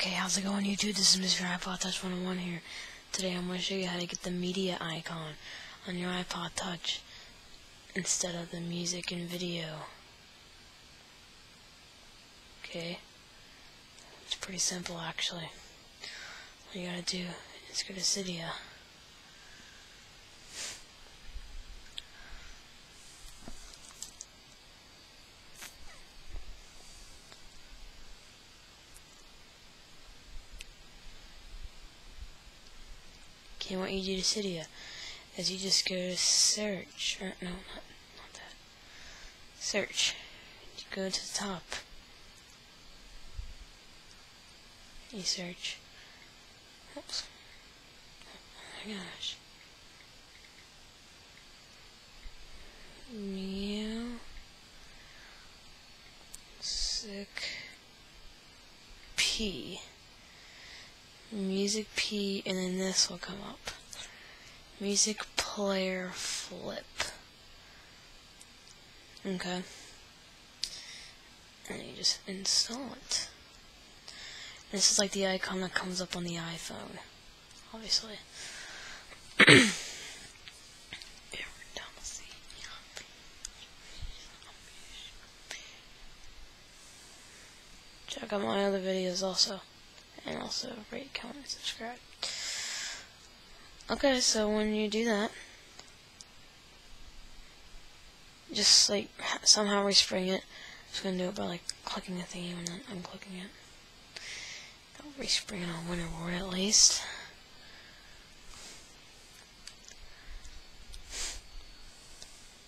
Okay, how's it going YouTube? This is Mr. iPod Touch 101 here. Today I'm going to show you how to get the media icon on your iPod Touch instead of the music and video. Okay, it's pretty simple actually. All you gotta do is go to Cydia. Okay, what you do to Cydia is you just go to search, or no, not, not that. Search. You go to the top. You search. Oops. Oh my gosh. Music P music P, and then this will come up. Music player flip. Okay. And you just install it. This is like the icon that comes up on the iPhone, obviously. Check out my other videos also and also rate, comment, and subscribe. Okay, so when you do that, just like somehow respring it. I'm just gonna do it by like clicking the theme and then unclicking it. I'll respring it on winter board at least.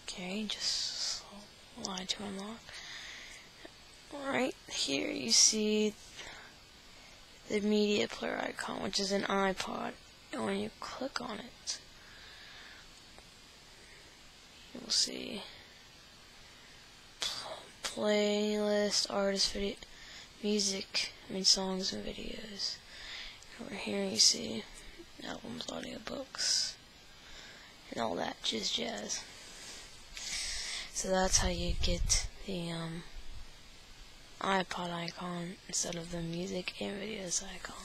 Okay, just slide to unlock. Right here you see the media player icon, which is an iPod. And when you click on it, you'll see playlist, artist, video, music, I mean songs and videos. Over here you see albums, audiobooks, and all that just jazz. So that's how you get the um, iPod icon instead of the music and videos icon.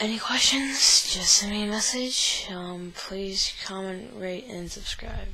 Any questions? Just send me a message. Um, please comment, rate, and subscribe.